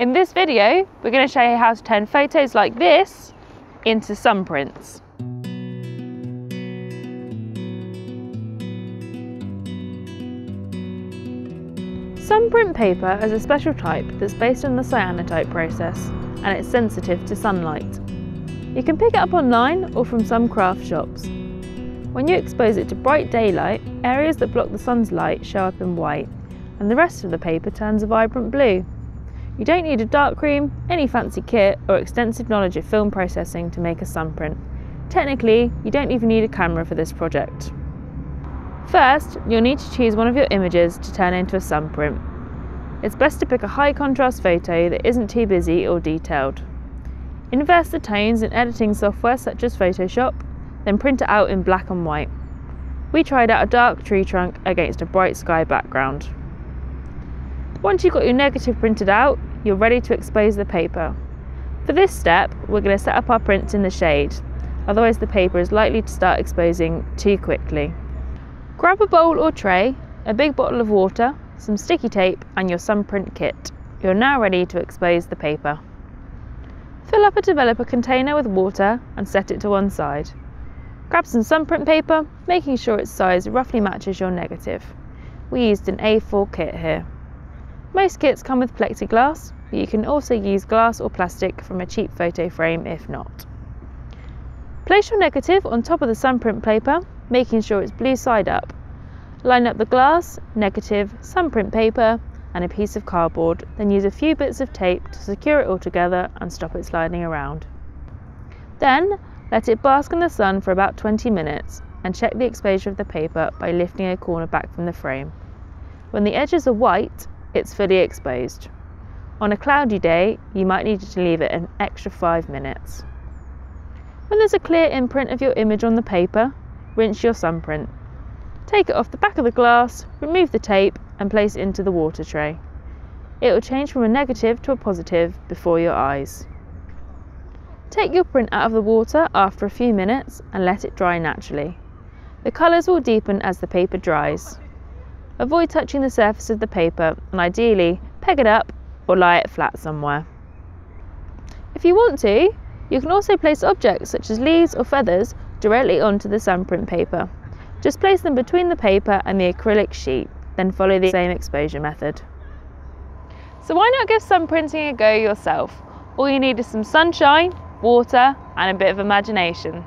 In this video, we're going to show you how to turn photos like this into sun prints. Sunprint paper is a special type that's based on the cyanotype process and it's sensitive to sunlight. You can pick it up online or from some craft shops. When you expose it to bright daylight, areas that block the sun's light show up in white and the rest of the paper turns a vibrant blue. You don't need a darkroom, any fancy kit or extensive knowledge of film processing to make a sunprint. Technically, you don't even need a camera for this project. First, you'll need to choose one of your images to turn into a sunprint. It's best to pick a high contrast photo that isn't too busy or detailed. Invest the tones in editing software such as Photoshop, then print it out in black and white. We tried out a dark tree trunk against a bright sky background. Once you've got your negative printed out, you're ready to expose the paper. For this step, we're going to set up our prints in the shade, otherwise the paper is likely to start exposing too quickly. Grab a bowl or tray, a big bottle of water, some sticky tape and your sunprint kit. You're now ready to expose the paper. Fill up a developer container with water and set it to one side. Grab some sunprint paper, making sure its size roughly matches your negative. We used an A4 kit here. Most kits come with plexiglass, but you can also use glass or plastic from a cheap photo frame if not. Place your negative on top of the sunprint paper making sure it's blue side up. Line up the glass, negative, sunprint paper and a piece of cardboard, then use a few bits of tape to secure it all together and stop it sliding around. Then let it bask in the sun for about 20 minutes and check the exposure of the paper by lifting a corner back from the frame. When the edges are white, it's fully exposed. On a cloudy day, you might need to leave it an extra 5 minutes. When there's a clear imprint of your image on the paper, rinse your sunprint. Take it off the back of the glass, remove the tape and place it into the water tray. It will change from a negative to a positive before your eyes. Take your print out of the water after a few minutes and let it dry naturally. The colours will deepen as the paper dries. Avoid touching the surface of the paper and ideally peg it up or lie it flat somewhere. If you want to, you can also place objects such as leaves or feathers directly onto the sunprint paper. Just place them between the paper and the acrylic sheet, then follow the same exposure method. So why not give sun printing a go yourself? All you need is some sunshine, water and a bit of imagination.